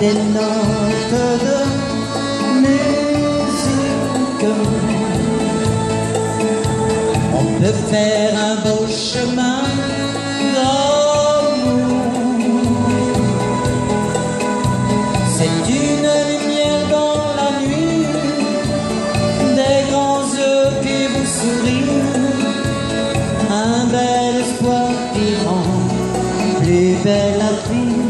des notes de musique. On peut faire un beau chemin d'amour. C'est une lumière dans la nuit, des grands yeux qui vous sourient, un bel espoir qui rend plus belle la vie.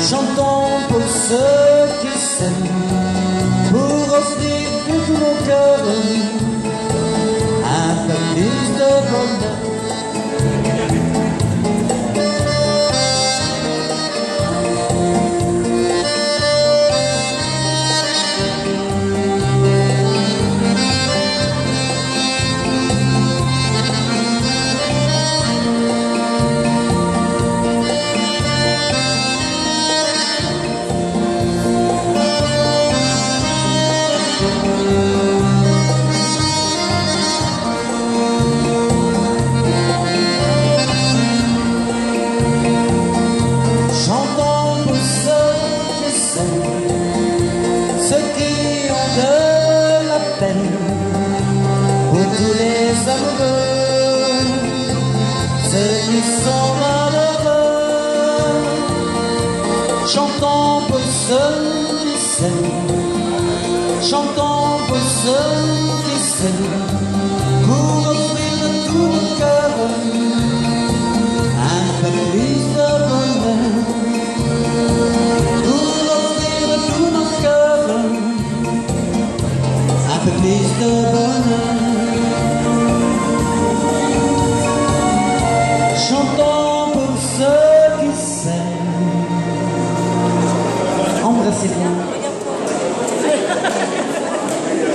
chantons pour ceux qui s'aiment, pour offrir de tous nos cœurs peine, pour tous les amoureux, ceux qui sont malheureux. Chantons pour ceux qui s'aiment, chantons pour ceux qui s'aiment, de tout nos cœurs un peu plus de bonheur.